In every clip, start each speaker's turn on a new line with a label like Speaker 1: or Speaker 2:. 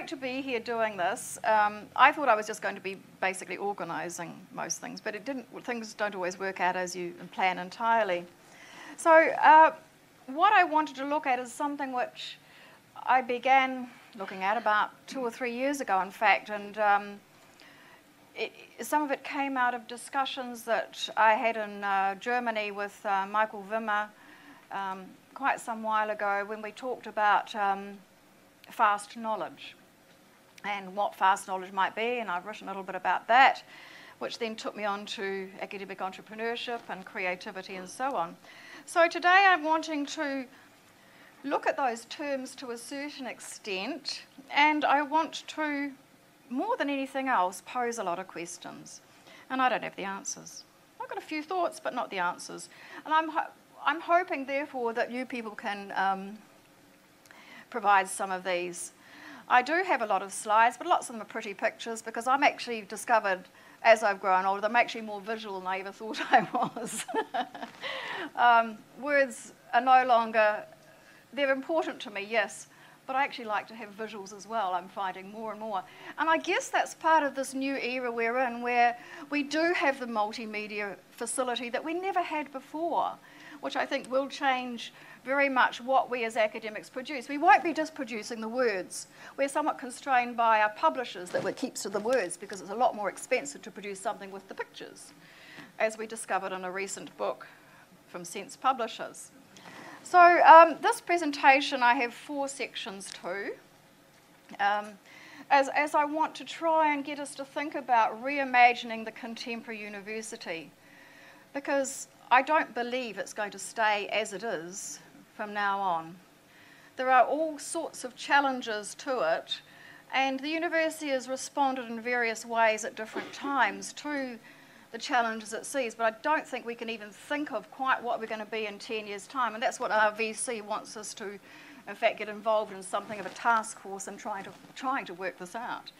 Speaker 1: great to be here doing this. Um, I thought I was just going to be basically organising most things, but it didn't. Things don't always work out as you plan entirely. So, uh, what I wanted to look at is something which I began looking at about two or three years ago, in fact, and um, it, some of it came out of discussions that I had in uh, Germany with uh, Michael Wimmer um, quite some while ago when we talked about um, fast knowledge and what fast knowledge might be, and I've written a little bit about that, which then took me on to academic entrepreneurship and creativity and so on. So today I'm wanting to look at those terms to a certain extent, and I want to, more than anything else, pose a lot of questions. And I don't have the answers. I've got a few thoughts, but not the answers. And I'm, ho- I'm hoping, therefore, that you people can um, provide some of these. I do have a lot of slides, but lots of them are pretty pictures because I'm actually discovered as I've grown older, I'm actually more visual than I ever thought I was. um, words are no longer, they're important to me, yes, but I actually like to have visuals as well, I'm finding more and more. And I guess that's part of this new era we're in where we do have the multimedia facility that we never had before, which I think will change very much what we as academics produce. We won't be just producing the words. We're somewhat constrained by our publishers that it keeps to the words because it's a lot more expensive to produce something with the pictures, as we discovered in a recent book from Sense Publishers. So um, this presentation, I have four sections to. Um, as, as I want to try and get us to think about reimagining the contemporary university. Because I don't believe it's going to stay as it is from now on. There are all sorts of challenges to it, and the university has responded in various ways at different times to the challenges it sees, but I don't think we can even think of quite what we're going to be in 10 years' time, and that's what our VC wants us to, in fact, get involved in something of a task force and trying to, trying to work this out.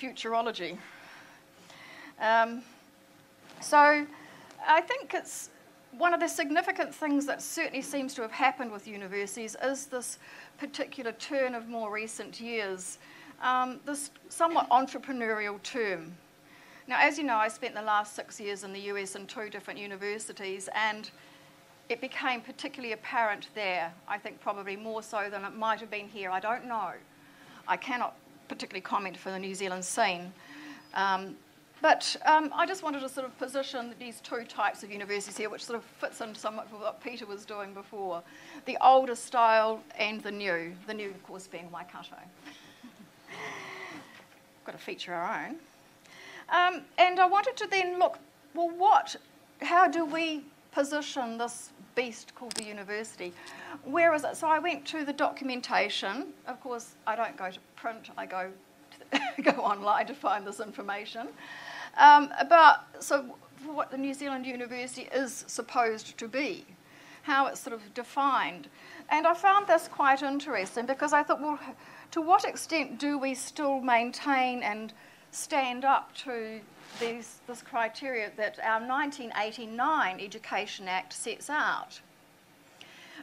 Speaker 1: Futurology. Um, so I think it's one of the significant things that certainly seems to have happened with universities is this particular turn of more recent years, um, this somewhat entrepreneurial term. Now, as you know, I spent the last six years in the US in two different universities, and it became particularly apparent there, I think probably more so than it might have been here. I don't know. I cannot particularly comment for the New Zealand scene. Um, but um, I just wanted to sort of position these two types of universities here, which sort of fits in somewhat with what Peter was doing before the older style and the new. The new, of course, being Waikato. Got to feature our own. Um, and I wanted to then look well, what, how do we position this beast called the university? Where is it? So I went to the documentation. Of course, I don't go to print, I go, go online to find this information um, about so what the New Zealand University is supposed to be, how it's sort of defined. And I found this quite interesting because I thought, well, to what extent do we still maintain and stand up to these, this criteria that our 1989 Education Act sets out?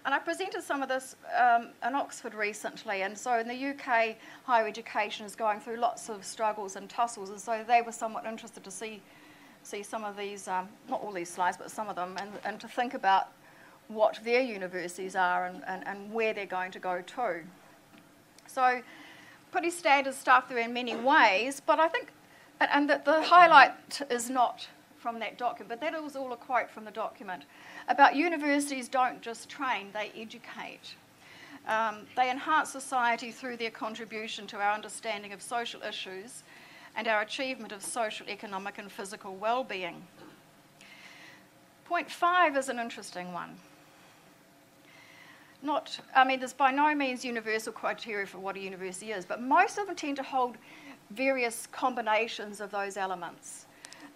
Speaker 1: And I presented some of this um, in Oxford recently, and so in the UK, higher education is going through lots of struggles and tussles, and so they were somewhat interested to see, see some of these, um, not all these slides, but some of them, and, and to think about what their universities are and, and, and where they're going to go to. So, pretty standard stuff there in many ways, but I think, and, and the, the highlight is not from that document, but that was all a quote from the document about universities don't just train, they educate. Um, they enhance society through their contribution to our understanding of social issues and our achievement of social, economic, and physical well-being. Point five is an interesting one. Not, I mean, there's by no means universal criteria for what a university is, but most of them tend to hold various combinations of those elements.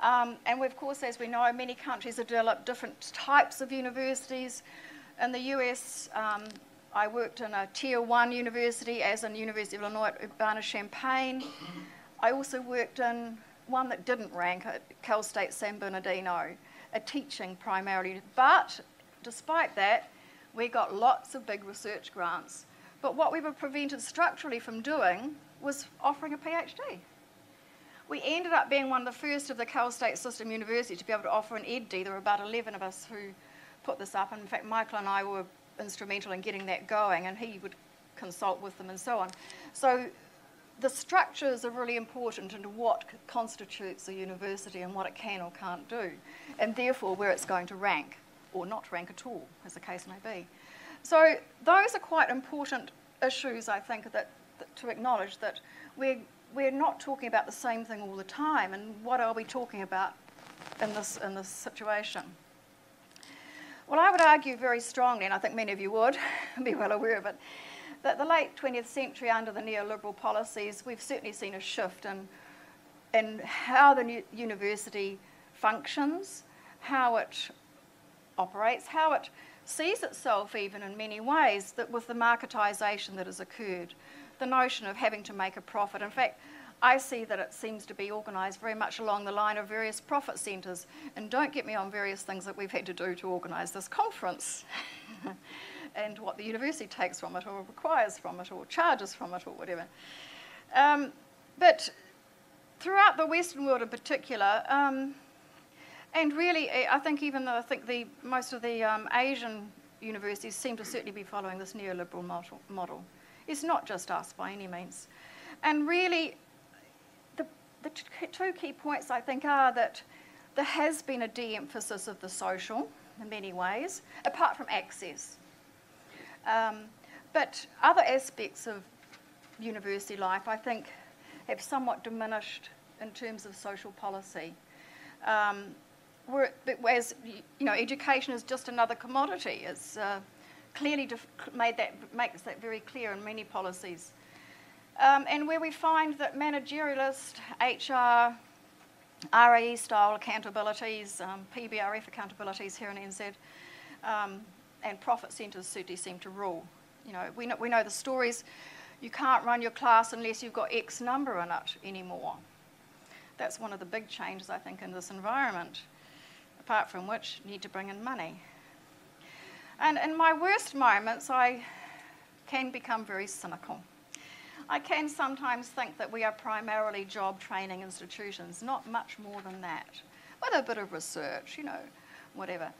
Speaker 1: Um, and of course, as we know, many countries have developed different types of universities. In the US, um, I worked in a tier one university, as in University of Illinois at Urbana-Champaign. I also worked in one that didn't rank at Cal State San Bernardino, a teaching primarily. But despite that, we got lots of big research grants. But what we were prevented structurally from doing was offering a PhD. We ended up being one of the first of the Cal State System University to be able to offer an EdD. There were about 11 of us who put this up, and in fact, Michael and I were instrumental in getting that going, and he would consult with them and so on. So the structures are really important into what constitutes a university and what it can or can't do, and therefore where it's going to rank or not rank at all, as the case may be. So those are quite important issues, I think, that, that to acknowledge that we're, we're not talking about the same thing all the time, and what are we talking about in this, in this situation? Well, I would argue very strongly, and I think many of you would be well aware of it, that the late 20th century, under the neoliberal policies, we've certainly seen a shift in, in how the university functions, how it operates, how it sees itself even in many ways that with the marketisation that has occurred, the notion of having to make a profit. In fact, I see that it seems to be organised very much along the line of various profit centres. And don't get me on various things that we've had to do to organise this conference. and what the university takes from it, or requires from it, or charges from it, or whatever. Um, but throughout the Western world in particular, um, and really, I think even though I think the most of the um, Asian universities seem to certainly be following this neoliberal model. It's not just us by any means. And really, the, the two key points I think are that there has been a de emphasis of the social in many ways, apart from access. Um, but other aspects of university life, I think, have somewhat diminished in terms of social policy. Um, whereas, you know, education is just another commodity. It's uh, clearly made that, makes that very clear in many policies. Um, and where we find that managerialist, HR, RAE style accountabilities, um, PBRF accountabilities here in NZ, um, and profit centres certainly seem to rule. You know, we know, we know the stories. You can't run your class unless you've got X number in it anymore. That's one of the big changes, I think, in this environment, apart from which you need to bring in money. And in my worst moments, I can become very cynical. I can sometimes think that we are primarily job training institutions, not much more than that, with a bit of research, you know, whatever.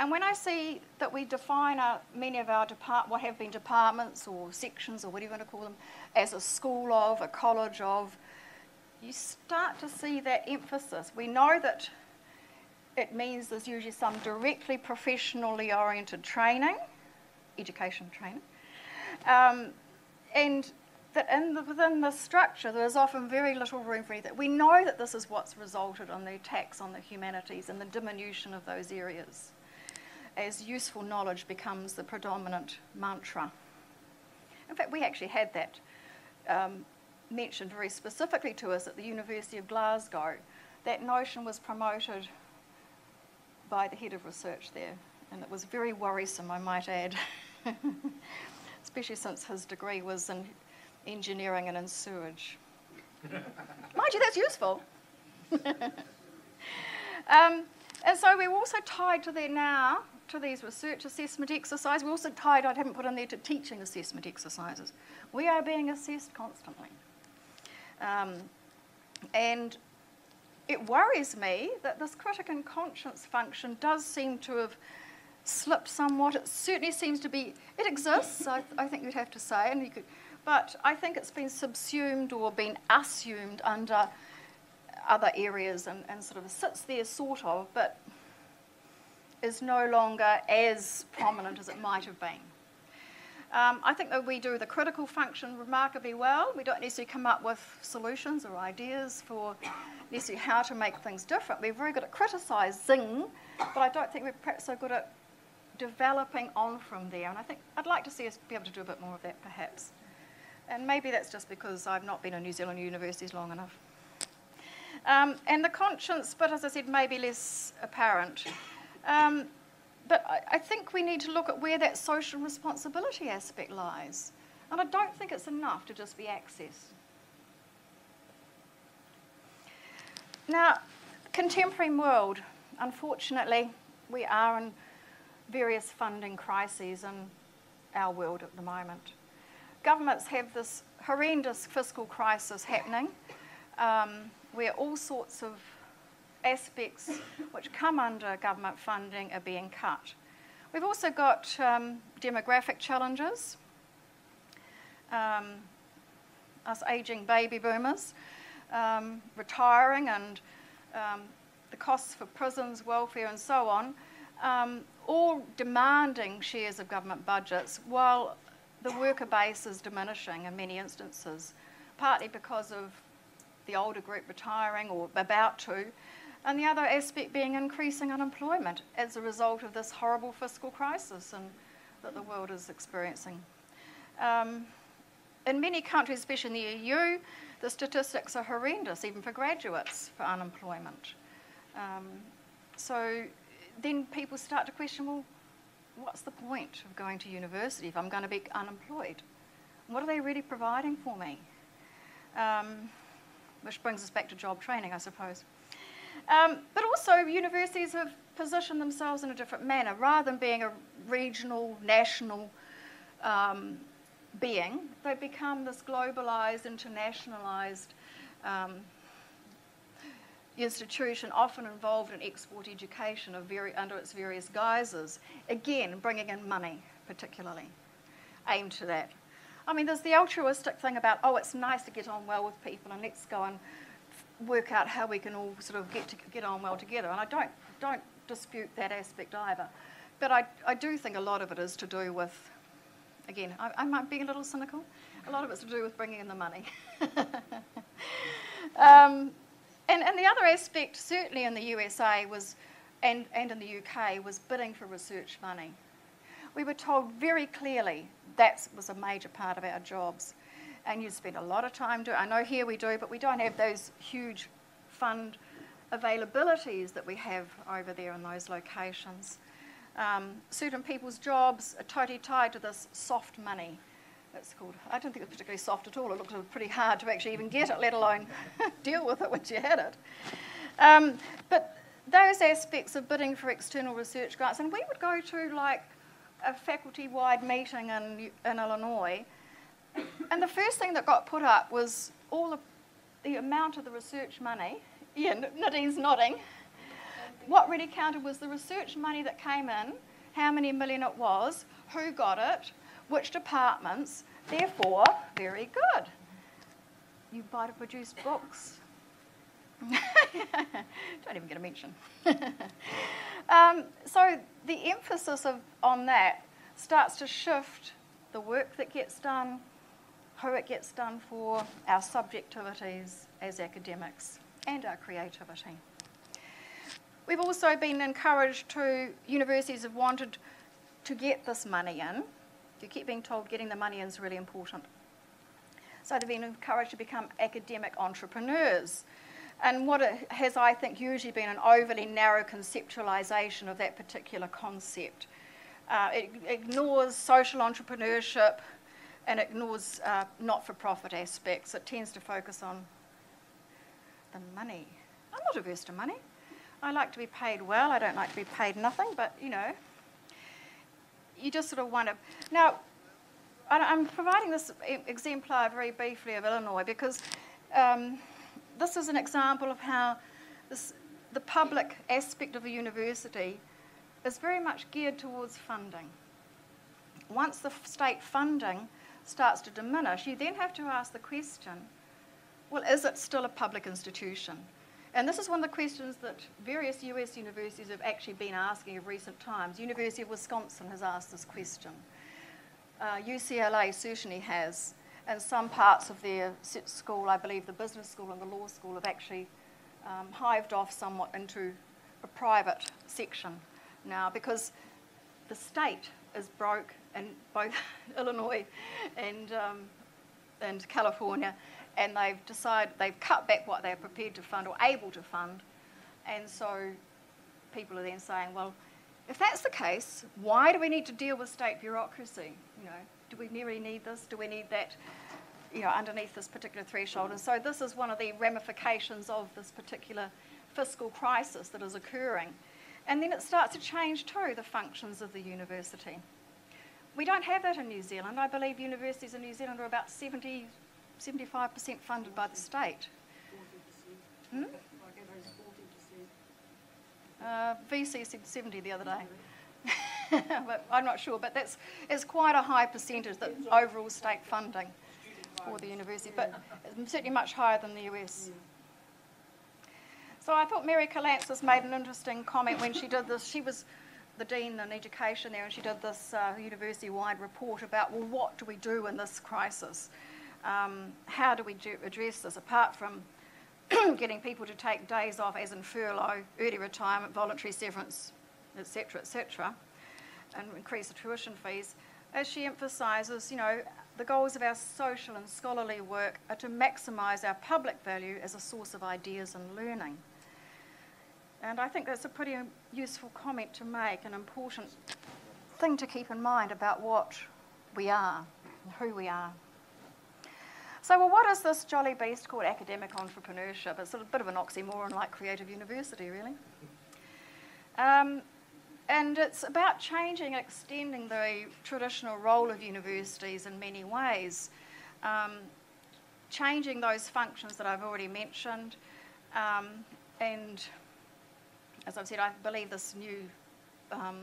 Speaker 1: And when I see that we define our, many of our depart, what have been departments or sections or whatever you want to call them as a school of, a college of, you start to see that emphasis. We know that it means there's usually some directly professionally oriented training, education training, um, and that in the, within the structure there's often very little room for anything. We know that this is what's resulted in the attacks on the humanities and the diminution of those areas as useful knowledge becomes the predominant mantra. In fact, we actually had that um, mentioned very specifically to us at the University of Glasgow. That notion was promoted by the head of research there, and it was very worrisome, I might add, especially since his degree was in engineering and in sewage. Mind you, that's useful. um, and so we're also tied to there now to these research assessment exercises. We're also tied, I haven't put in there, to teaching assessment exercises. We are being assessed constantly. Um, and it worries me that this critic and conscience function does seem to have slipped somewhat. It certainly seems to be, it exists, I, I think you'd have to say, and you could, but I think it's been subsumed or been assumed under other areas and, and sort of sits there, sort of, but is no longer as prominent as it might have been. Um, I think that we do the critical function remarkably well. We don't necessarily come up with solutions or ideas for necessarily how to make things different. We're very good at criticising, but I don't think we're perhaps so good at developing on from there. And I think I'd like to see us be able to do a bit more of that perhaps. And maybe that's just because I've not been in New Zealand universities long enough. Um, and the conscience but as I said, maybe less apparent. Um, but I, I think we need to look at where that social responsibility aspect lies. And I don't think it's enough to just be access. Now, contemporary world, unfortunately, we are in various funding crises in our world at the moment. governments have this horrendous fiscal crisis happening um, where all sorts of aspects which come under government funding are being cut. We've also got um, demographic challenges, um, us ageing baby boomers, um, retiring, and um, the costs for prisons, welfare, and so on, um, all demanding shares of government budgets while the worker base is diminishing in many instances, partly because of the older group retiring or about to, and the other aspect being increasing unemployment as a result of this horrible fiscal crisis and, that the world is experiencing. Um, in many countries, especially in the EU, the statistics are horrendous, even for graduates, for unemployment. Um, so then people start to question well, what's the point of going to university if I'm going to be unemployed? What are they really providing for me? Um, which brings us back to job training, I suppose. Um, but also, universities have positioned themselves in a different manner. Rather than being a regional, national um, being, they've become this globalized, internationalized um, institution, often involved in export education of very, under its various guises. Again, bringing in money, particularly, aimed to that. I mean, there's the altruistic thing about, oh, it's nice to get on well with people and let's go and work out how we can all sort of get to get on well together. And I don't don't dispute that aspect either, but I I do think a lot of it is to do with, again, I, I might be a little cynical. A lot of it's to do with bringing in the money. um, and, and the other aspect, certainly in the USA, was, and, and in the UK, was bidding for research money. We were told very clearly that was a major part of our jobs and you spend a lot of time doing. I know here we do, but we don't have those huge fund availabilities that we have over there in those locations. Um, certain people's jobs are totally tied to this soft money. It's called. I don't think it's particularly soft at all. It looked pretty hard to actually even get it, let alone deal with it once you had it. Um, but those aspects of bidding for external research grants, and we would go to like a faculty-wide meeting in, in Illinois and the first thing that got put up was all the, the amount of the research money. Yeah, Nadine's nodding. What really counted was the research money that came in, how many million it was, who got it, which departments. Therefore, very good. You buy to produce books. Don't even get a mention. um, so the emphasis of, on that starts to shift the work that gets done, who it gets done for, our subjectivities as academics, and our creativity. We've also been encouraged to, universities have wanted to get this money in. You keep being told getting the money in is really important. So they've been encouraged to become academic entrepreneurs. And what has, I think, usually been an overly narrow conceptualisation of that particular concept. Uh, it ignores social entrepreneurship, and ignores uh, not for profit aspects. It tends to focus on the money. I'm not averse to money. I like to be paid well. I don't like to be paid nothing, but you know, you just sort of wonder. Now, I'm providing this exemplar very briefly of Illinois because um, this is an example of how this, the public aspect of a university is very much geared towards funding. Once the state funding starts to diminish, you then have to ask the question well, is it still a public institution? And this is one of the questions that various US universities have actually been asking of recent times. University of Wisconsin has asked this question. Uh, UCLA certainly has, and some parts of their school, I believe the business school and the law school, have actually um, hived off somewhat into a private section now because the state is broke in both Illinois and, um, and California, and they've decided they've cut back what they're prepared to fund or able to fund, and so people are then saying, well, if that's the case, why do we need to deal with state bureaucracy? You know, do we really need this? Do we need that? You know, underneath this particular threshold, and so this is one of the ramifications of this particular fiscal crisis that is occurring. And then it starts to change too the functions of the university we don't have that in New Zealand. I believe universities in New Zealand are about 70, 75% funded by the state. Hmm? Uh, VC said 70 the other day. but I'm not sure, but that's it's quite a high percentage that overall state funding for the university, but certainly much higher than the US. So I thought Mary Kalantzis made an interesting comment when she did this. She was the dean in education there, and she did this uh, university-wide report about well, what do we do in this crisis? Um, how do we do, address this apart from getting people to take days off, as in furlough, early retirement, voluntary severance, etc., etc., and increase the tuition fees? As she emphasises, you know, the goals of our social and scholarly work are to maximise our public value as a source of ideas and learning. And I think that's a pretty useful comment to make, an important thing to keep in mind about what we are who we are. So, well, what is this jolly beast called academic entrepreneurship? It's a bit of an oxymoron like creative university, really. Um, and it's about changing, extending the traditional role of universities in many ways, um, changing those functions that I've already mentioned, um, and as I've said, I believe this new um,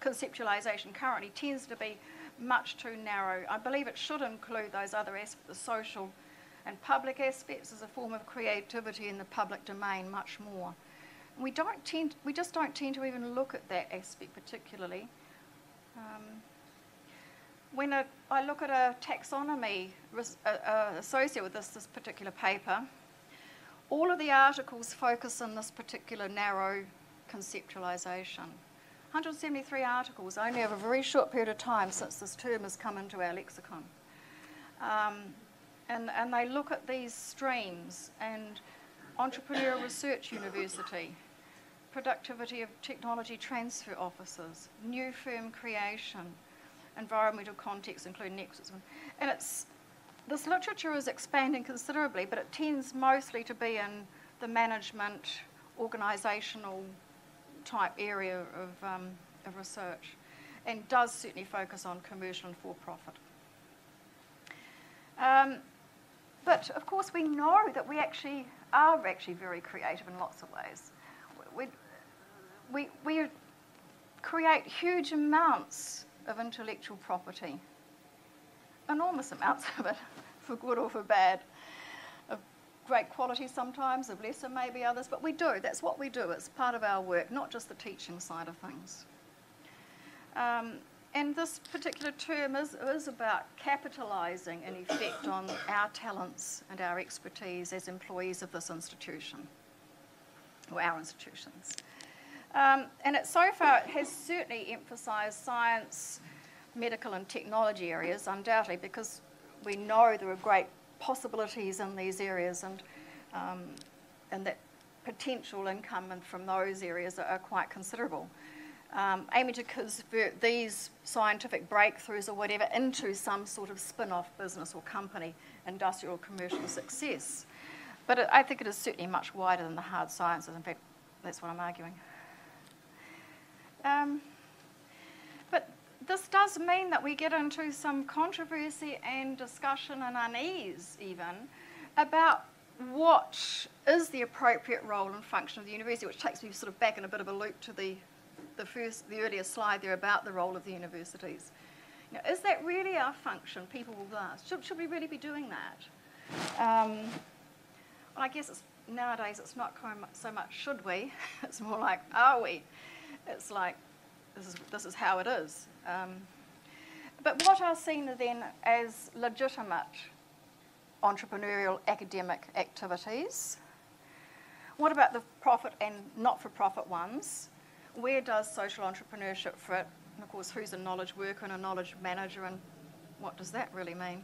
Speaker 1: conceptualisation currently tends to be much too narrow. I believe it should include those other aspects, the social and public aspects as a form of creativity in the public domain much more. We don't tend, we just don't tend to even look at that aspect particularly. Um, when a, I look at a taxonomy res, uh, uh, associated with this, this particular paper, all of the articles focus on this particular narrow conceptualisation. 173 articles, only over a very short period of time since this term has come into our lexicon. Um, and, and they look at these streams and entrepreneurial research university, productivity of technology transfer offices, new firm creation, environmental context, including nexus. And it's this literature is expanding considerably, but it tends mostly to be in the management, organisational type area of, um, of research and does certainly focus on commercial and for profit. Um, but of course, we know that we actually are actually very creative in lots of ways. We, we, we create huge amounts of intellectual property enormous amounts of it, for good or for bad. Of great quality sometimes, of lesser maybe others, but we do. That's what we do. It's part of our work, not just the teaching side of things. Um, and this particular term is, is about capitalising in effect on our talents and our expertise as employees of this institution, or our institutions. Um, and it so far it has certainly emphasised science, medical and technology areas, undoubtedly, because we know there are great possibilities in these areas and, um, and that potential income from those areas are, are quite considerable. Um, aiming to convert these scientific breakthroughs or whatever into some sort of spin off business or company, industrial commercial success. But it, I think it is certainly much wider than the hard sciences. In fact, that's what I'm arguing. Um, this does mean that we get into some controversy and discussion and unease, even, about what is the appropriate role and function of the university, which takes me sort of back in a bit of a loop to the, the first, the earlier slide there about the role of the universities. Know, is that really our function? People will ask. Should, should we really be doing that? Um, well, I guess it's, nowadays it's not so much should we, it's more like are we? It's like this is, this is how it is. Um, but what are seen then as legitimate entrepreneurial academic activities? What about the profit and not for profit ones? Where does social entrepreneurship fit? And of course, who's a knowledge worker and a knowledge manager, and what does that really mean?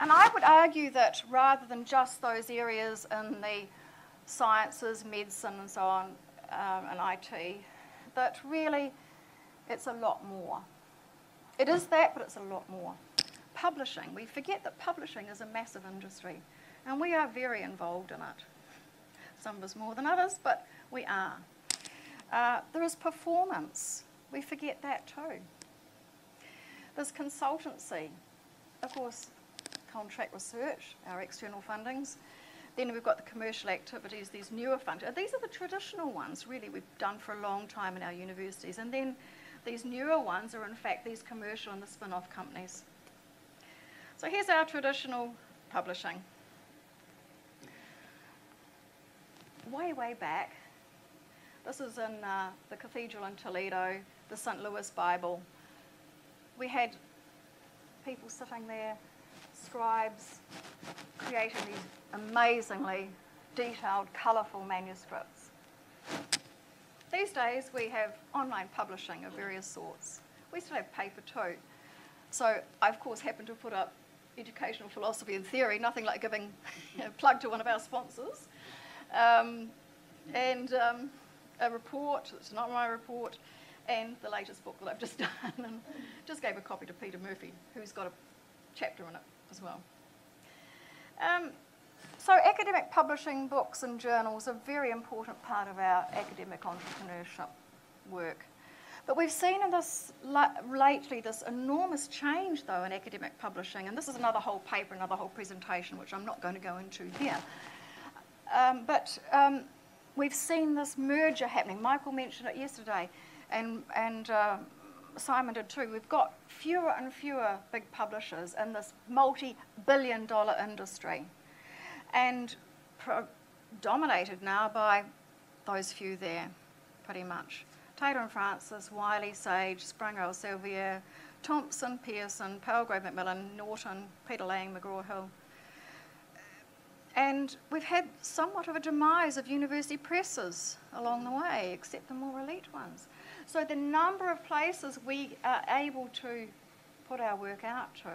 Speaker 1: And I would argue that rather than just those areas in the sciences, medicine, and so on, um, and IT, that really it's a lot more. It is that, but it's a lot more. Publishing, we forget that publishing is a massive industry, and we are very involved in it. Some of us more than others, but we are. Uh, there is performance. We forget that too. There's consultancy, of course, contract research, our external fundings. Then we've got the commercial activities, these newer fundings. These are the traditional ones, really, we've done for a long time in our universities. And then these newer ones are, in fact, these commercial and the spin off companies. So here's our traditional publishing. Way, way back, this is in uh, the cathedral in Toledo, the St. Louis Bible. We had people sitting there, scribes, creating these amazingly detailed, colourful manuscripts. These days we have online publishing of various sorts. We still have paper too. So I, of course, happen to put up educational philosophy and theory, nothing like giving a plug to one of our sponsors. Um, and um, a report, it's not my report, and the latest book that I've just done. And just gave a copy to Peter Murphy, who's got a chapter in it as well. Um, so academic publishing books and journals are a very important part of our academic entrepreneurship work. But we've seen in this lately this enormous change, though, in academic publishing, and this is another whole paper, another whole presentation, which I'm not going to go into here. Um, but um, we've seen this merger happening. Michael mentioned it yesterday, and, and uh, Simon did too. We've got fewer and fewer big publishers in this multi billion dollar industry, and dominated now by those few there, pretty much. Taylor and Francis, Wiley, Sage, Springer, Elsevier, Thomson, Pearson, Palgrave Macmillan, Norton, Peter Lang, McGraw Hill. And we've had somewhat of a demise of university presses along the way, except the more elite ones. So the number of places we are able to put our work out to,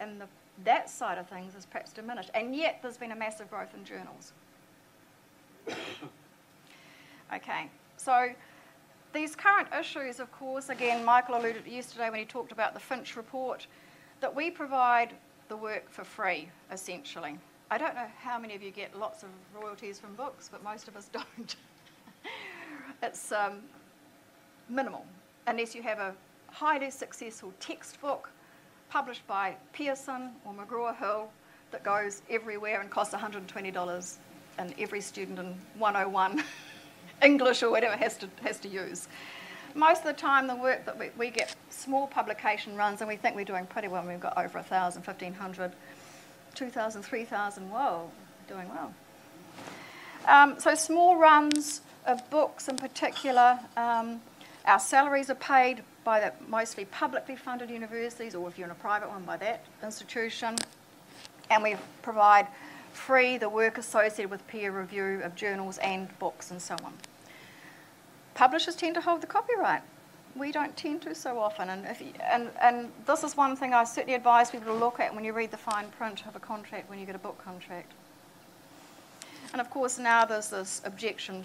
Speaker 1: and the, that side of things is perhaps diminished. And yet there's been a massive growth in journals. okay, so these current issues, of course, again, Michael alluded to yesterday when he talked about the Finch report, that we provide the work for free, essentially. I don't know how many of you get lots of royalties from books, but most of us don't. it's um, minimal, unless you have a highly successful textbook published by Pearson or McGraw Hill that goes everywhere and costs $120 and every student in 101 English or whatever has to, has to use. Most of the time, the work that we, we get small publication runs, and we think we're doing pretty well. We've got over 1,000, 1,500 2,000, 3,000, whoa, doing well. Um, so small runs of books in particular. Um, our salaries are paid by the mostly publicly funded universities, or if you're in a private one, by that institution. And we provide free the work associated with peer review of journals and books and so on. Publishers tend to hold the copyright we don't tend to so often. And, if, and, and this is one thing I certainly advise people to look at when you read the fine print of a contract when you get a book contract. And of course, now there's this objection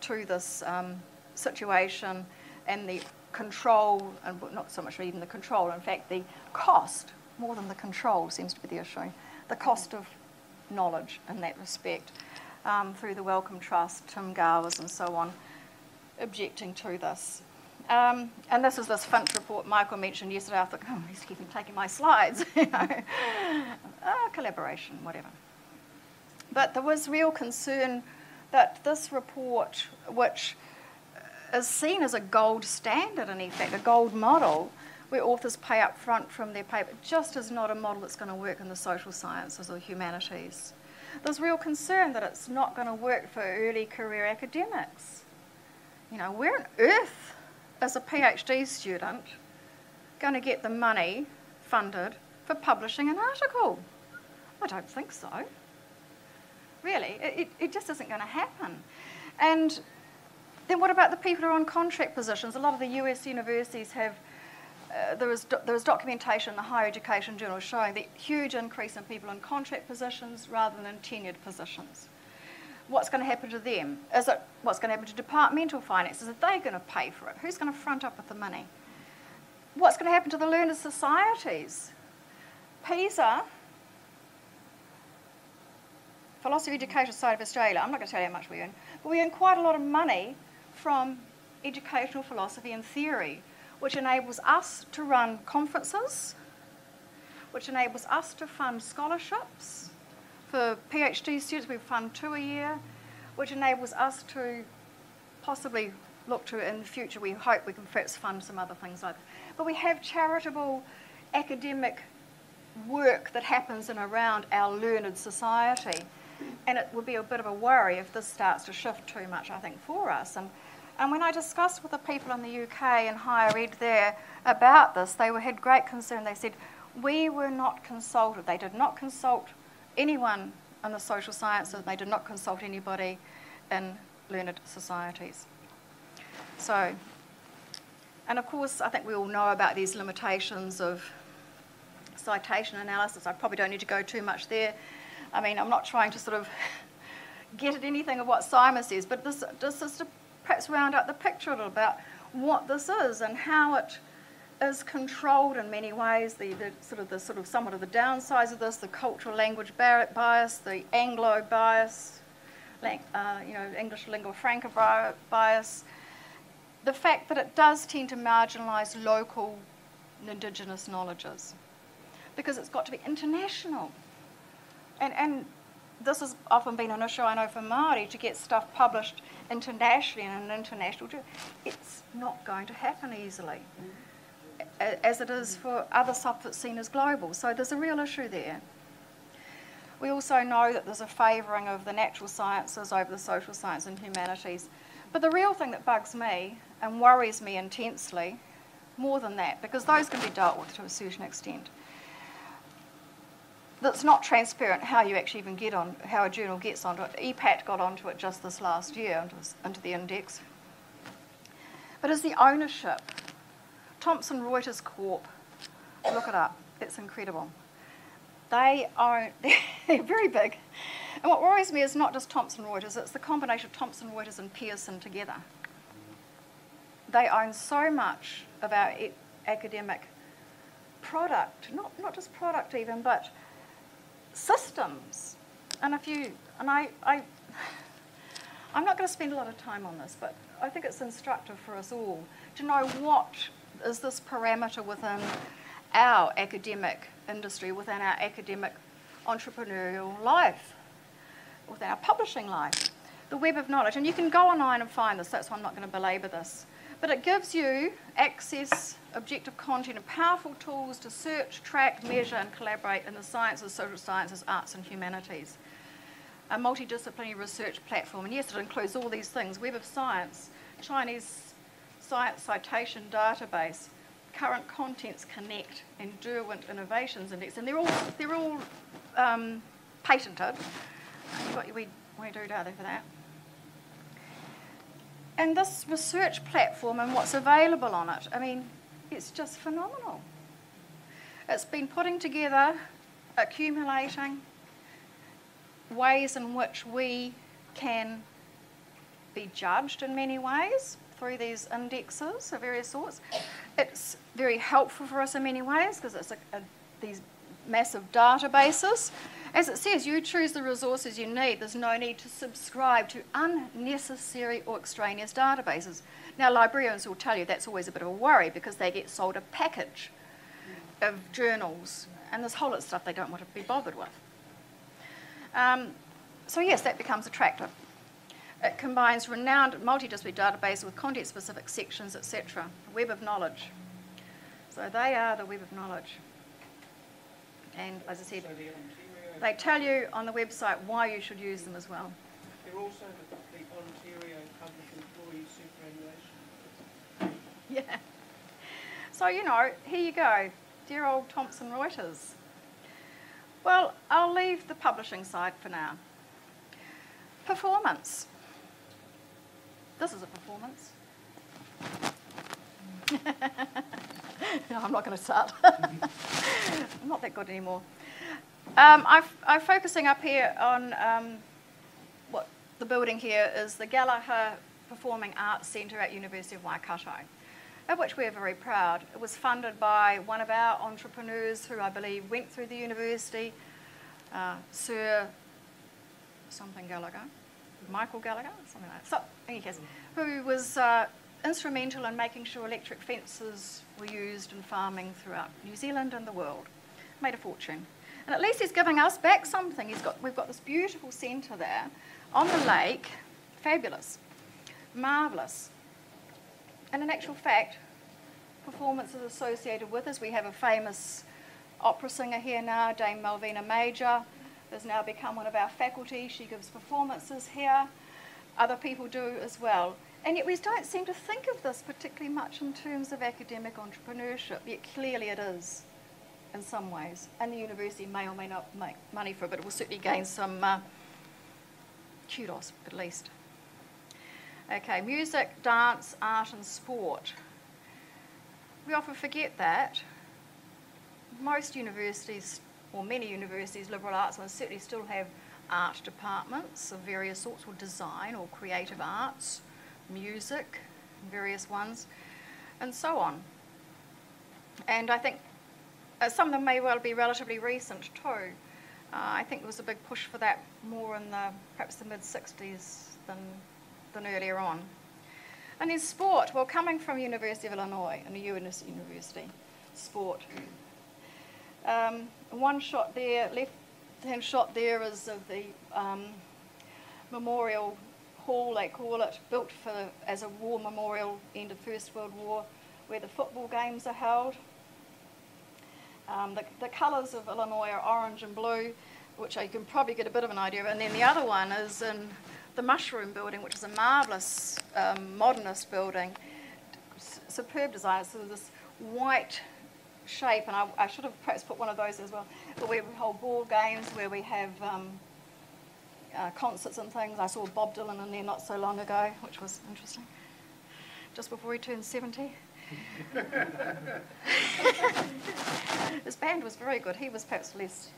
Speaker 1: to this um, situation and the control, and not so much even the control, in fact, the cost, more than the control, seems to be the issue. The cost of knowledge in that respect um, through the Wellcome Trust, Tim Gowers, and so on, objecting to this. Um, and this is this Finch report Michael mentioned yesterday. I thought, oh, he's keeping taking my slides. you know, uh, collaboration, whatever. But there was real concern that this report, which is seen as a gold standard in effect, a gold model, where authors pay up front from their paper, just is not a model that's going to work in the social sciences or humanities. There's real concern that it's not going to work for early career academics. You know, where on earth as a PhD student going to get the money funded for publishing an article? I don't think so. Really, it, it just isn't going to happen. And then what about the people who are on contract positions? A lot of the US universities have, uh, there, is there is documentation in the higher education journal showing the huge increase in people in contract positions rather than in tenured positions what's going to happen to them? Is it what's going to happen to departmental finances? Are they going to pay for it? Who's going to front up with the money? What's going to happen to the learned societies? PESA Philosophy Education Society of Australia, I'm not going to tell you how much we earn, but we earn quite a lot of money from educational philosophy and theory. which enables us to run conferences, which enables us to fund scholarships. For PhD students, we fund two a year, which enables us to possibly look to in the future, we hope we can perhaps fund some other things like that. But we have charitable academic work that happens in around our learned society. And it would be a bit of a worry if this starts to shift too much, I think, for us. And, and when I discussed with the people in the UK and higher ed there about this, they were, had great concern. They said, We were not consulted. They did not consult anyone in the social sciences, they did not consult anybody in learned societies. So, and of course, I think we all know about these limitations of citation analysis. I probably don't need to go too much there. I mean, I'm not trying to sort of get at anything of what Simon says, but this, this is perhaps round up the picture a little about what this is and how it is controlled in many ways. The, the sort of the sort of somewhat of the downsides of this, the cultural language bias, the Anglo bias, uh, you know, English lingua franca bias, the fact that it does tend to marginalise local indigenous knowledges because it's got to be international. And, and this has often been an issue, I know, for Māori to get stuff published internationally in an international journal. It's not going to happen easily, as it is for other stuff that's seen as global. So there's a real issue there. We also know that there's a favouring of the natural sciences over the social sciences and humanities. But the real thing that bugs me and worries me intensely, more than that, because those can be dealt with to a certain extent, that's not transparent how you actually even get on, how a journal gets onto it. EPAT got onto it just this last year, into, into the index. But is the ownership. Thomson Reuters Corp, look it up, it's incredible. They own, they're very big. And what worries me is not just Thomson Reuters, it's the combination of Thomson Reuters and Pearson together. They own so much of our academic product, not, not just product even, but systems. And if you, and I, I, I'm not going to spend a lot of time on this, but I think it's instructive for us all to know what is this parameter within our academic industry, within our academic entrepreneurial life, within our publishing life, the web of knowledge. And you can go online and find this, that's why I'm not going to belabor this. But it gives you access, objective content, and powerful tools to search, track, measure, and collaborate in the sciences, social sciences, arts, and humanities. A multidisciplinary research platform, and yes, it includes all these things Web of Science, Chinese Science Citation Database, Current Contents Connect, and Derwent Innovations Index, and they're all, they're all um, patented. You've got doodah for that. And this research platform and what's available on it, I mean, it's just phenomenal. It's been putting together, accumulating ways in which we can be judged in many ways through these indexes of various sorts. It's very helpful for us in many ways because it's a, a, these massive databases as it says, you choose the resources you need. There's no need to subscribe to unnecessary or extraneous databases. Now, librarians will tell you that's always a bit of a worry because they get sold a package of journals and there's whole lot of stuff they don't want to be bothered with. Um, so, yes, that becomes attractive. It combines renowned multidisciplinary databases with content-specific sections, etc. Web of knowledge. So they are the web of knowledge. And as I said, they tell you on the website why you should use them as well.
Speaker 2: They're also the, the Ontario Public Employee Superannuation.
Speaker 1: Yeah. So, you know, here you go, dear old Thomson Reuters. Well, I'll leave the publishing side for now. Performance. This is a performance. no, I'm not going to start. I'm not that good anymore. Um, I'm, I'm, focusing up here on um, what the building here is the Gallagher Performing Arts Centre at University of Waikato, of which we are very proud. It was funded by one of our entrepreneurs who I believe went through the university, uh, Sir something Gallagher, Michael Gallagher, something like that. So, in any case, who was uh, instrumental in making sure electric fences were used in farming throughout New Zealand and the world. Made a fortune. And at least he's giving us back something. He's got, we've got this beautiful centre there on the lake. Fabulous. Marvellous. And in actual fact, performances associated with us. We have a famous opera singer here now, Dame Malvina Major, has now become one of our faculty. She gives performances here. Other people do as well. And yet we don't seem to think of this particularly much in terms of academic entrepreneurship, yet clearly it is in some ways. And the university may or may not make money for it, but it will certainly gain some uh, kudos at least. Okay, music, dance, art, and sport. We often forget that. Most universities, or many universities, liberal arts ones certainly still have art departments of various sorts, or design or creative arts, music, various ones, and so on. And I think uh, some of them may well be relatively recent too. Uh, I think there was a big push for that more in the perhaps the mid 60s than, than earlier on. And in sport, well, coming from University of Illinois and the UNS University, sport. Um, one shot there, left-hand shot there is of the um, memorial hall, they call it, built for as a war memorial end of First World War, where the football games are held. Um, the, the colours of Illinois are orange and blue, which you can probably get a bit of an idea of. And then the other one is in the Mushroom Building, which is a marvellous um, modernist building, S- superb design. So this white shape, and I, I, should have perhaps put one of those as well, where we hold ball games, where we have um, uh, concerts and things. I saw Bob Dylan in there not so long ago, which was interesting, just before he turned 70. His band was very good. He was perhaps less,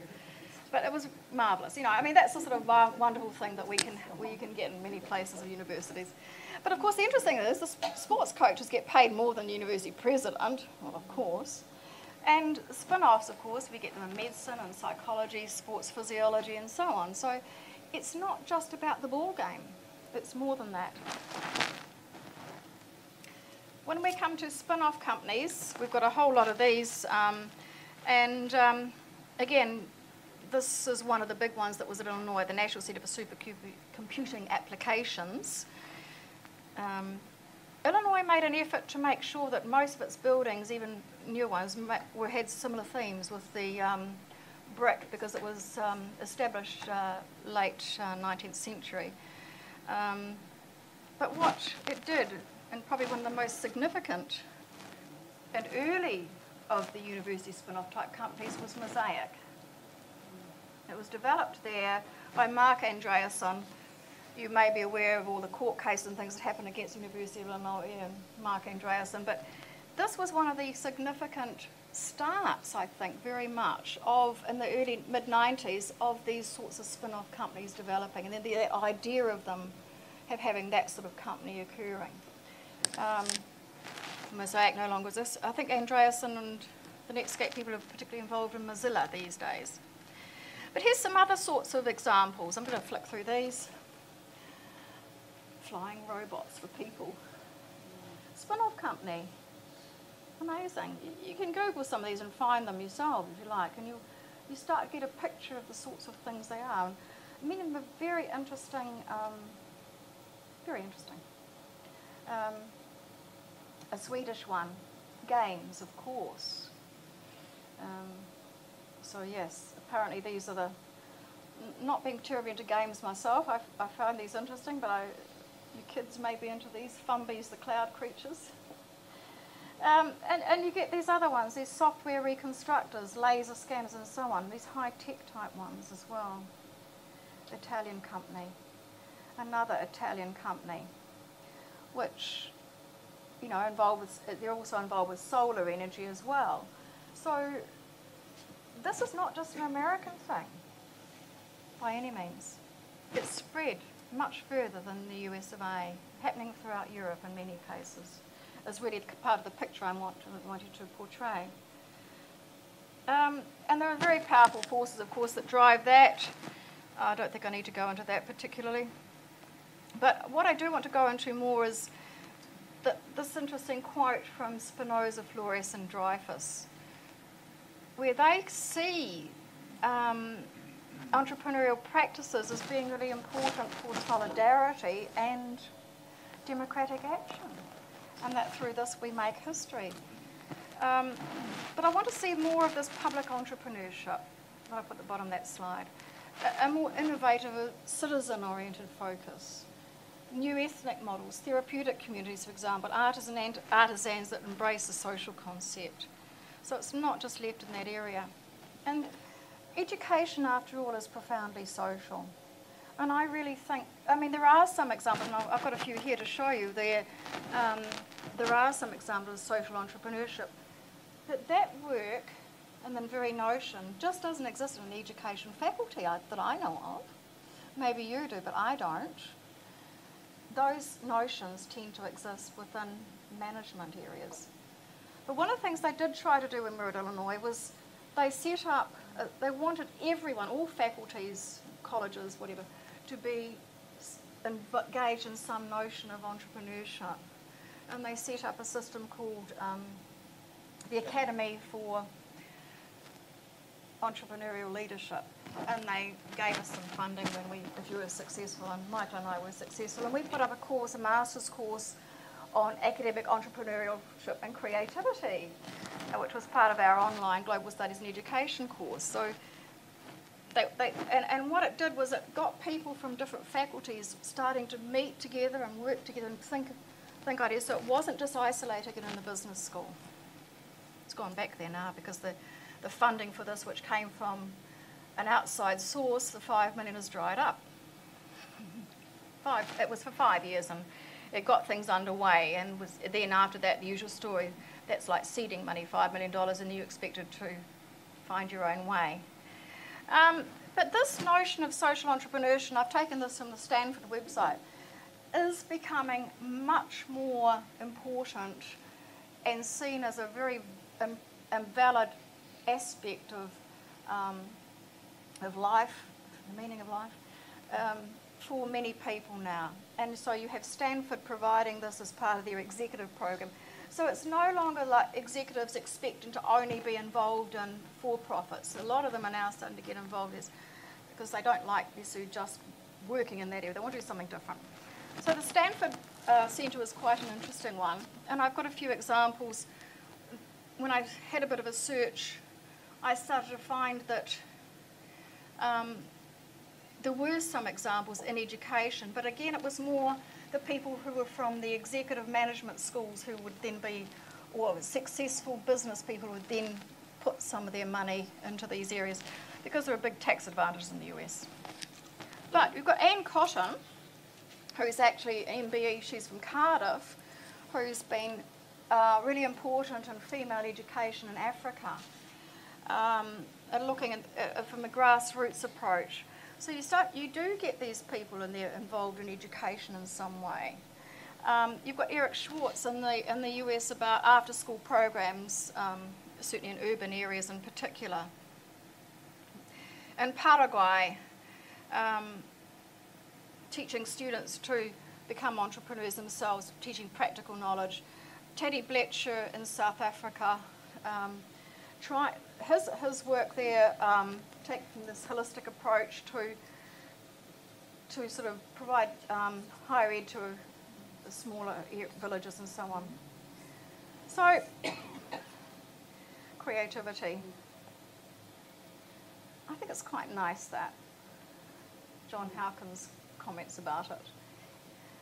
Speaker 1: but it was marvellous. You know, I mean, that's the sort of wonderful thing that we can we can get in many places of universities. But of course, the interesting thing is the sports coaches get paid more than university president. Well, of course. And spin-offs, of course, we get them in medicine and psychology, sports physiology, and so on. So it's not just about the ball game. It's more than that. When we come to spin off companies, we've got a whole lot of these. Um, and um, again, this is one of the big ones that was at Illinois, the National Centre for Supercomputing Applications. Um, Illinois made an effort to make sure that most of its buildings, even new ones, were, had similar themes with the um, brick because it was um, established uh, late uh, 19th century. Um, but what it did and probably one of the most significant and early of the university spin-off type companies was Mosaic. It was developed there by Marc Andreessen. You may be aware of all the court cases and things that happened against the University of Illinois and Marc Andreessen, but this was one of the significant starts, I think, very much of in the early mid 90s of these sorts of spin-off companies developing, and then the idea of them have having that sort of company occurring. Um, Mosaic no longer exists. I think Andreessen and the Netscape people are particularly involved in Mozilla these days. But here's some other sorts of examples. I'm going to flick through these. Flying robots for people. Spin-off company. Amazing. You can Google some of these and find them yourself if you like, and you you start to get a picture of the sorts of things they are. And I mean, they're very interesting. Um, very interesting. Um, a Swedish one, games, of course. Um, so yes, apparently these are the, not being terribly into games myself, I, I find these interesting, but I, you kids may be into these, Fumbies, the cloud creatures. Um, and, and you get these other ones, these software reconstructors, laser scanners and so on, these high-tech type ones as well. Italian company, another Italian company, which you know, involved with, they're also involved with solar energy as well. So this is not just an American thing by any means. It's spread much further than the US of A, happening throughout Europe in many cases. Is really part of the picture I want to, wanted to portray. Um, and there are very powerful forces, of course, that drive that. I don't think I need to go into that particularly. But what I do want to go into more is th- this interesting quote from Spinosa, Flores, and Dreyfus, where they see um, entrepreneurial practices as being really important for solidarity and democratic action, and that through this we make history. Um, but I want to see more of this public entrepreneurship. I put at the bottom of that slide. A, a more innovative, citizen oriented focus. New ethnic models, therapeutic communities, for example, artisan and artisans that embrace the social concept. So it's not just left in that area. And education, after all, is profoundly social. And I really think, I mean, there are some examples, and I've got a few here to show you. There, um, there are some examples of social entrepreneurship. But that work and the very notion just doesn't exist in an education faculty that I know of. Maybe you do, but I don't. Those notions tend to exist within management areas. But one of the things they did try to do in Mirror Illinois was they set up, uh, they wanted everyone, all faculties, colleges, whatever, to be engaged in some notion of entrepreneurship. And they set up a system called um, the Academy for Entrepreneurial Leadership. And they gave us some funding when we, if you were successful, and Michael and I were successful. And we put up a course, a master's course on academic entrepreneurship and creativity, which was part of our online Global Studies and Education course. So they, they, and, and what it did was it got people from different faculties starting to meet together and work together and think, think ideas. So it wasn't just isolated in the business school. It's gone back there now because the, the funding for this, which came from an outside source, the five million has dried up. Five, it was for five years and it got things underway and was then after that the usual story that's like seeding money $5 million and you expected to find your own way um, but this notion of social entrepreneurship i've taken this from the stanford website is becoming much more important and seen as a very um, um, valid aspect of, um, of life the meaning of life um, for many people now. And so you have Stanford providing this as part of their executive program. So it's no longer like executives expecting to only be involved in for profits. A lot of them are now starting to get involved as, because they don't like necessarily just working in that area. They want to do something different. So the Stanford uh, Centre is quite an interesting one. And I've got a few examples. When I had a bit of a search, I started to find that um, there were some examples in education, but again, it was more the people who were from the executive management schools who would then be, or successful business people who would then put some of their money into these areas because there are big tax advantages in the US. But we've got Ann Cotton, who's actually MBE, she's from Cardiff, who's been uh, really important in female education in Africa, um, looking at, uh, from a grassroots approach. So you start, you do get these people and they're involved in education in some way. Um, you've got Eric Schwarz in the in the US about after school programs, um, certainly in urban areas in particular. In Paraguay, um, teaching students to become entrepreneurs themselves, teaching practical knowledge. Taddy Blecher in South Africa, um, try, his, his work there, um, taking this holistic approach to, to sort of provide um, higher ed to the smaller villages and so on. So, creativity. I think it's quite nice that John Howkins comments about it.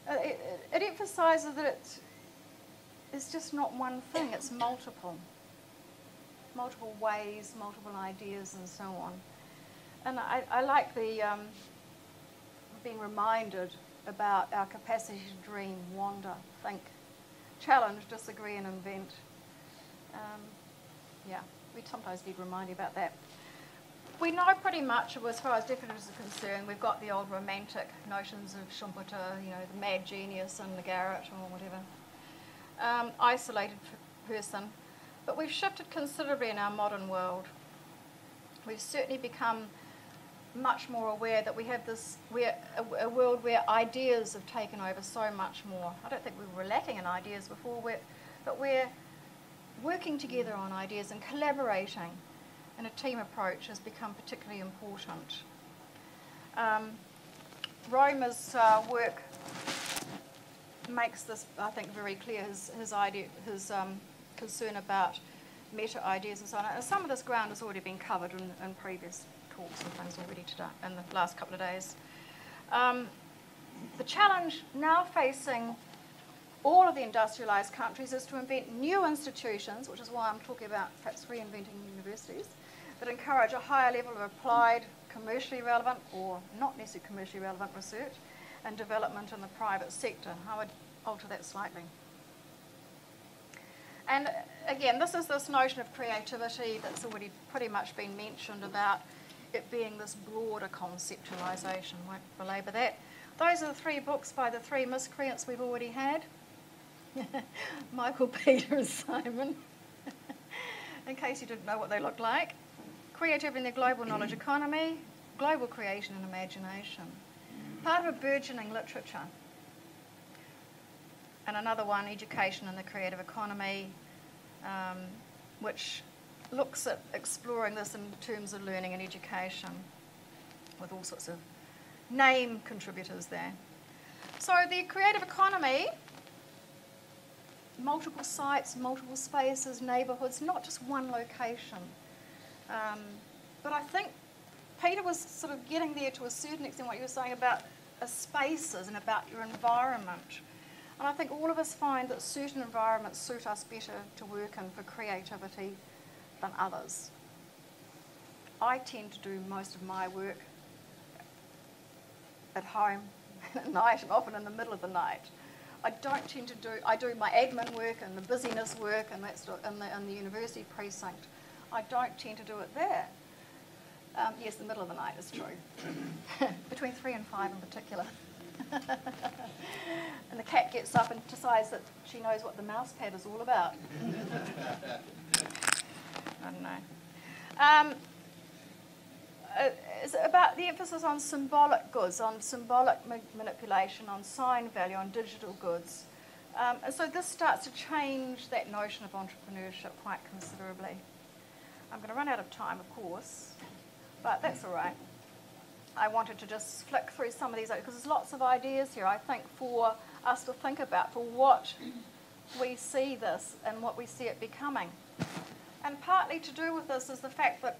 Speaker 1: Uh, it, it, it emphasises that it's, it's just not one thing, it's multiple multiple ways, multiple ideas, and so on. And I, I like the um, being reminded about our capacity to dream, wander, think, challenge, disagree, and invent. Um, yeah, we sometimes need reminding about that. We know pretty much, as far as definitions are concerned, we've got the old romantic notions of Schumpeter, you know, the mad genius and the garret or whatever. Um, isolated person. But we've shifted considerably in our modern world. We've certainly become much more aware that we have this a, a, world where ideas have taken over so much more. I don't think we were lacking in ideas before, we're, but we're working together on ideas and collaborating in a team approach has become particularly important. Um, uh, Romer makes this, I think, very clear. His, his idea, his um, concern about meta ideas and so on. And some of this ground has already been covered in, in previous talks and things already today, in the last couple of days. Um, the challenge now facing all of the industrialised countries is to invent new institutions, which is why I'm talking about perhaps reinventing universities, that encourage a higher level of applied, commercially relevant, or not necessarily commercially relevant research and development in the private sector. I would alter that slightly. And again, this is this notion of creativity that's already pretty much been mentioned about it being this broader conceptualisation. Won't belabor that. Those are the three books by the three miscreants we've already had. Michael, Peter, and Simon. in case you didn't know what they looked like. Creativity in the Global Knowledge Economy, Global Creation and Imagination. Part of a burgeoning literature. And another one, Education and the Creative Economy, um, which looks at exploring this in terms of learning and education with all sorts of name contributors there. So the creative economy, multiple sites, multiple spaces, neighbourhoods, not just one location. Um, but I think Peter was sort of getting there to a certain extent what you were saying about spaces and about your environment. And I think all of us find that certain environments suit us better to work in for creativity than others. I tend to do most of my work at home at night and often in the middle of the night. I don't tend to do, I do my admin work and the busyness work and that's in the, in the university precinct. I don't tend to do it there. Um, yes, the middle of the night is true. Between three and five in particular. and the cat gets up and decides that she knows what the mouse pad is all about. I don't know. Um, uh, it's about the emphasis on symbolic goods, on symbolic ma- manipulation, on sign value, on digital goods. Um, and so this starts to change that notion of entrepreneurship quite considerably. I'm going to run out of time, of course, but that's all right. I wanted to just flick through some of these because there's lots of ideas here, I think, for us to think about for what we see this and what we see it becoming. And partly to do with this is the fact that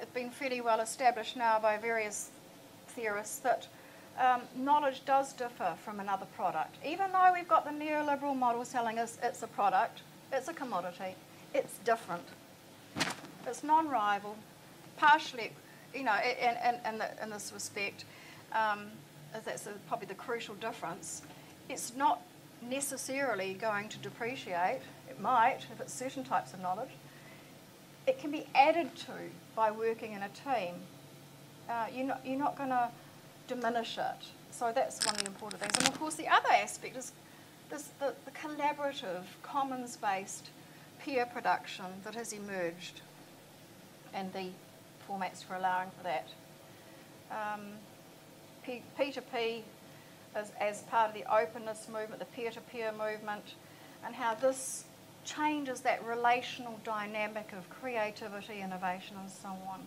Speaker 1: it's been fairly well established now by various theorists that um, knowledge does differ from another product. Even though we've got the neoliberal model telling us it's a product, it's a commodity, it's different. It's non-rival, partially, you know, in, in, in, the, in this respect, um, that's probably the crucial difference. It's not necessarily going to depreciate. It might if it's certain types of knowledge. It can be added to by working in a team. Uh, you're not, you're not going to diminish it. So that's one of the important things. And of course, the other aspect is this, the, the collaborative, commons based peer production that has emerged and the formats for allowing for that. Um, P, P2P as, as part of the openness movement, the peer to peer movement, and how this changes that relational dynamic of creativity, innovation, and so on.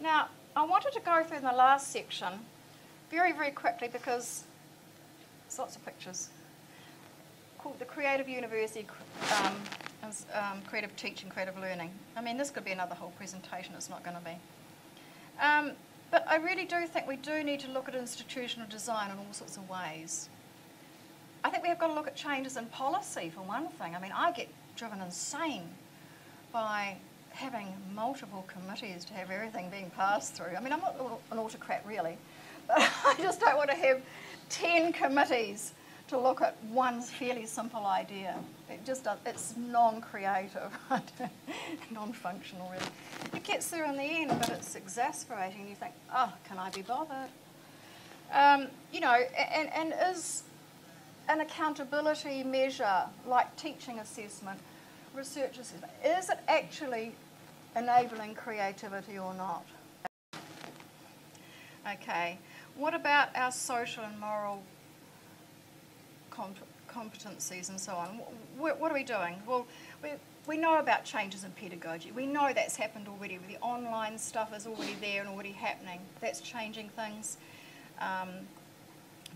Speaker 1: Now, I wanted to go through in the last section very, very quickly because there's lots of pictures called the Creative University um, um, Creative Teaching, Creative Learning. I mean, this could be another whole presentation, it's not going to be. Um, but I really do think we do need to look at institutional design in all sorts of ways. I think we have got to look at changes in policy, for one thing. I mean, I get driven insane by having multiple committees to have everything being passed through. I mean, I'm not an autocrat really, but I just don't want to have 10 committees to look at one fairly simple idea. It just does, it's non-creative, non-functional really. It gets there in the end, but it's exasperating. You think, oh, can I be bothered? Um, you know, and, and is an accountability measure like teaching assessment, research assessment, is it actually enabling creativity or not? Okay. What about our social and moral comp- competencies and so on? What, what are we doing? Well, we, we know about changes in pedagogy. We know that's happened already. The online stuff is already there and already happening. That's changing things. Um,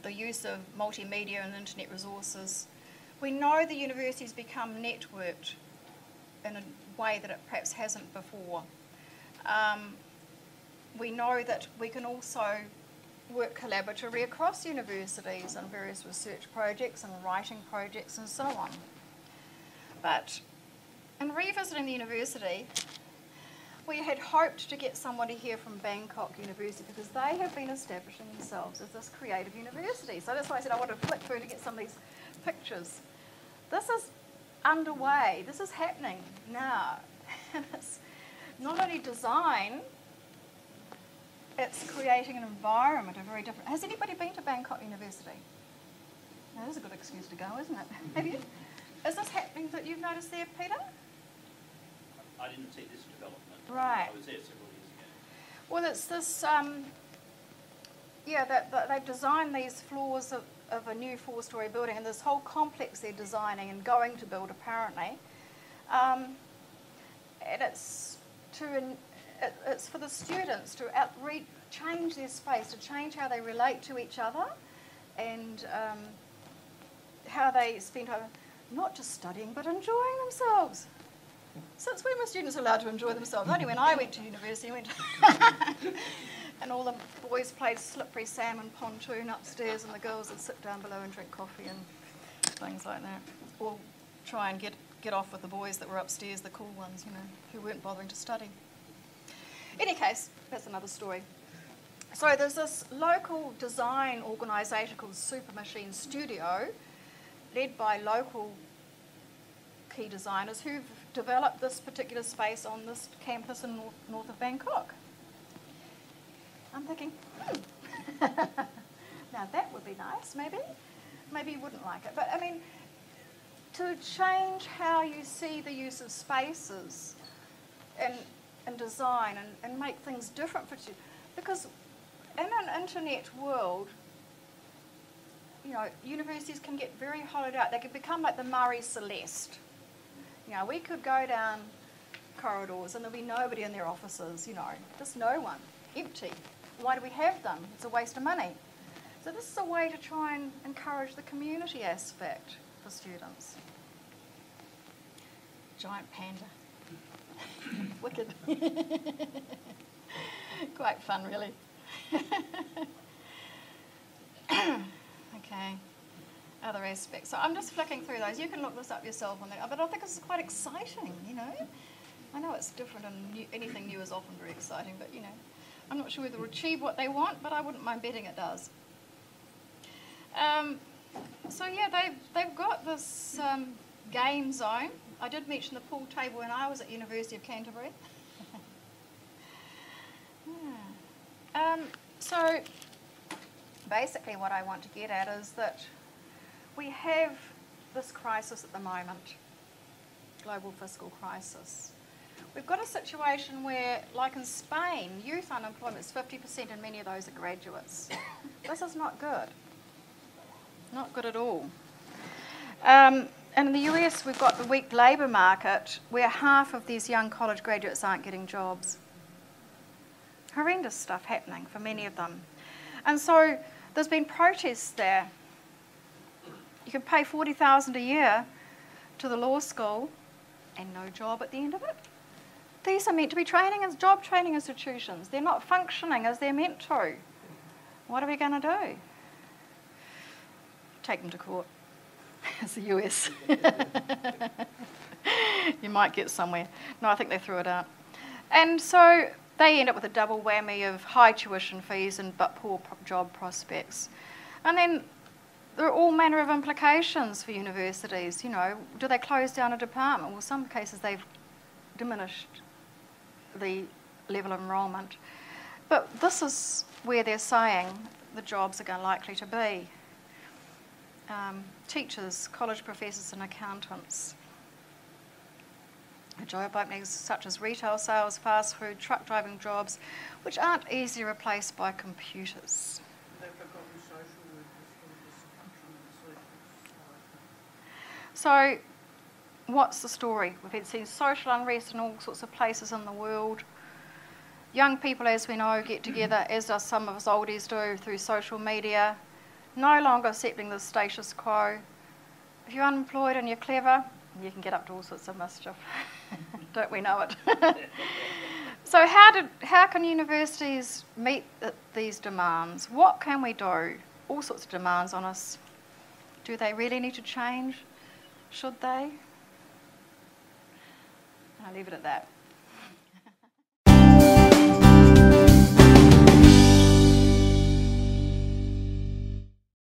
Speaker 1: the use of multimedia and internet resources. We know the university's become networked in a way that it perhaps hasn't before. Um, we know that we can also work collaboratively across universities on various research projects and writing projects and so on. But in revisiting the university, we had hoped to get somebody here from Bangkok University because they have been establishing themselves as this creative university. So that's why I said I wanted to flick through to get some of these pictures. This is underway, this is happening now. And it's not only design, it's creating an environment, a very different. Has anybody been to Bangkok University? That is a good excuse to go, isn't it? Have you? Is this happening that you've noticed there, Peter?
Speaker 3: I didn't see this development.
Speaker 1: Right.
Speaker 3: I was there several years ago.
Speaker 1: Well, it's this, um, yeah, that, that they've designed these floors of, of a new four story building and this whole complex they're designing and going to build apparently. Um, and it's to it, it's for the students to out, re, change their space, to change how they relate to each other and um, how they spend time not just studying but enjoying themselves. Since when were students allowed to enjoy themselves? Only when I went to university, went and all the boys played slippery salmon pontoon upstairs, and the girls would sit down below and drink coffee and things like that. Or try and get, get off with the boys that were upstairs, the cool ones, you know, who weren't bothering to study. Any case, that's another story. So there's this local design organisation called Super Machine Studio, led by local key designers who've developed this particular space on this campus in north, north of Bangkok. I'm thinking, hmm, now that would be nice, maybe. Maybe you wouldn't like it. But I mean, to change how you see the use of spaces and, and design and, and make things different for you. Because in an internet world, you know, universities can get very hollowed out. They can become like the Marie Celeste you know, we could go down corridors and there'll be nobody in their offices, you know, just no one, empty. Why do we have them? It's a waste of money. So this is a way to try and encourage the community aspect for students. Giant panda. Wicked. Quite fun, really. okay other aspects. So I'm just flicking through those. You can look this up yourself on that. But I think it's quite exciting, you know. I know it's different and new, anything new is often very exciting, but you know, I'm not sure whether it'll achieve what they want, but I wouldn't mind betting it does. Um, so yeah, they've, they've got this um, game zone. I did mention the pool table when I was at University of Canterbury. um, so basically what I want to get at is that we have this crisis at the moment, global fiscal crisis. We've got a situation where, like in Spain, youth unemployment is 50% and many of those are graduates. this is not good. Not good at all. Um, and in the US, we've got the weak labour market where half of these young college graduates aren't getting jobs. Horrendous stuff happening for many of them. And so there's been protests there you can pay 40000 a year to the law school and no job at the end of it. These are meant to be training as job training institutions. They're not functioning as they're meant to. What are we going to do? Take them to court. It's the US. you might get somewhere. No, I think they threw it out. And so they end up with a double whammy of high tuition fees and but poor job prospects. And then there are all manner of implications for universities. You know, do they close down a department? Well, some cases they've diminished the level of enrolment. But this is where they're saying the jobs are going likely to be. Um, teachers, college professors and accountants. job openings such as retail sales, fast food, truck driving jobs, which aren't easily replaced by computers.
Speaker 2: They've forgotten social workers from this country and social society.
Speaker 1: So, what's the story? We've had seen social unrest in all sorts of places in the world. Young people, as we know, get together, as does some of us oldies do, through social media, no longer accepting the status quo. If you're unemployed and you're clever, you can get up to all sorts of mischief. Don't we know it? so, how, did, how can universities meet th- these demands? What can we do? All sorts of demands on us. Do they really need to change? Should they? I'll leave it at that.